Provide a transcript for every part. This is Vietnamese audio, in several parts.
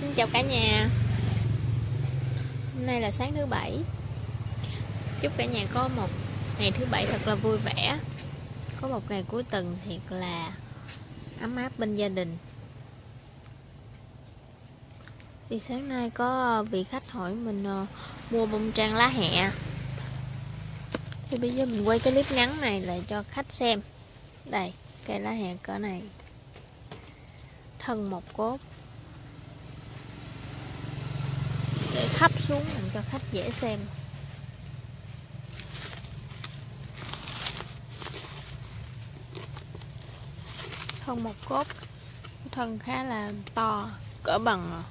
Xin chào cả nhà. Hôm nay là sáng thứ bảy. Chúc cả nhà có một ngày thứ bảy thật là vui vẻ. Có một ngày cuối tuần thiệt là ấm áp bên gia đình. Thì sáng nay có ờ, vị khách hỏi mình ờ, mua bông trang lá hẹ. Thì bây giờ mình quay cái clip ngắn này lại cho khách xem. Đây, cây lá hẹ cỡ này. Thân một cốt. Thấp xuống làm cho khách dễ xem. Thân một cốt thân khá là to, cỡ bằng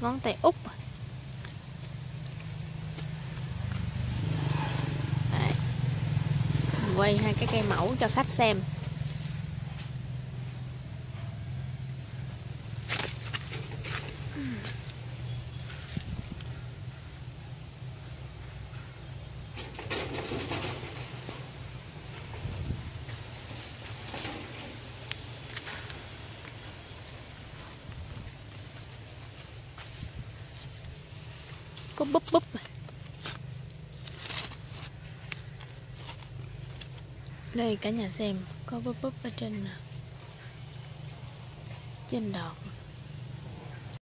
ngón tay út Đấy. quay hai cái cây mẫu cho khách xem. Có búp búp đây cả nhà xem có búp búp ở trên trên đọt.